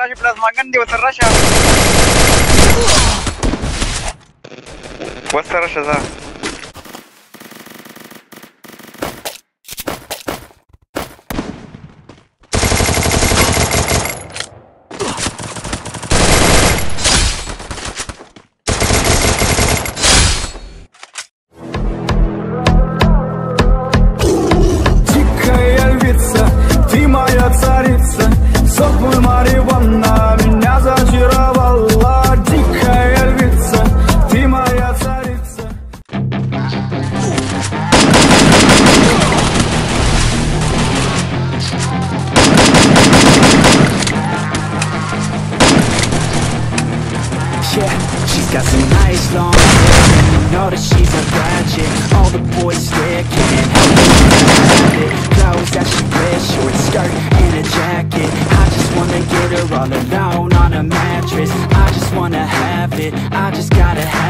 راشه پلازماګن دی وسره راشه وسره راشه ځه Yeah, she's got some nice long hair And you know that she's a bad All the boys stare, can't help it. Clothes that she wears, short skirt and a jacket. I just wanna get her all alone on a mattress. I just wanna have it, I just gotta have it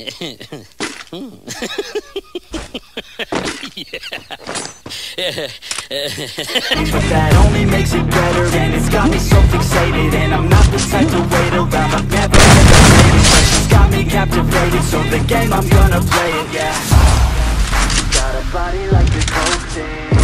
that only makes it better And it's got me so fixated And I'm not the type to wait around. I've never hesitated But she's got me captivated So the game, I'm gonna play it, yeah. Got a body like the cocaine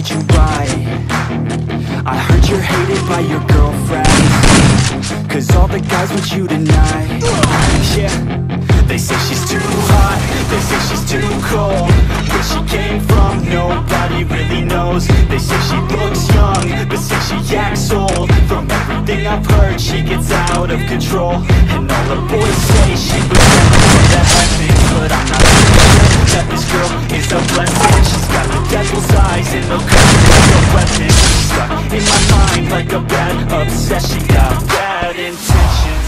treat you right. I heard you're hated by your girlfriends Cause all the guys want you tonight. Yeah. They say she's too hot. They say she's too cold. Where she came from Nobody really knows. They say she looks young But say she acts old. From everything I've heard She gets out of control. And all the boys say she was the heavens But I'm not sure that this girl is a blessing got the devil's eyes And the gun is a weapon stuck in my mind Like a bad obsession. Got bad intentions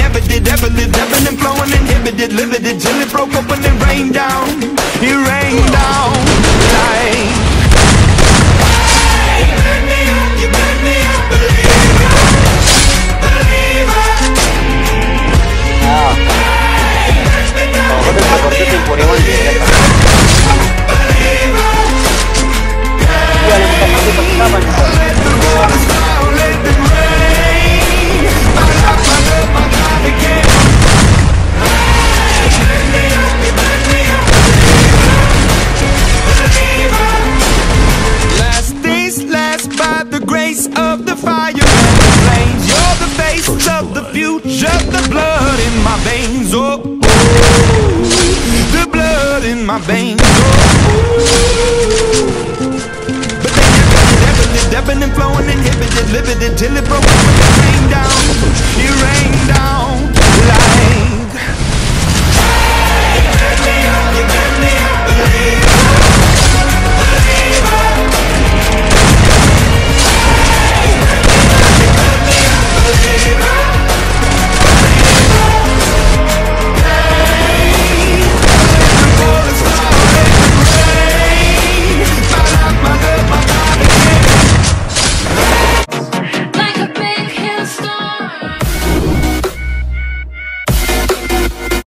Never did. Ever lived, ebbing and flowing, inhibited, limited, till it broke open and rained down. It rained down bang. But they got it, definitely, definitely flowing, inhibited, limited till it broke.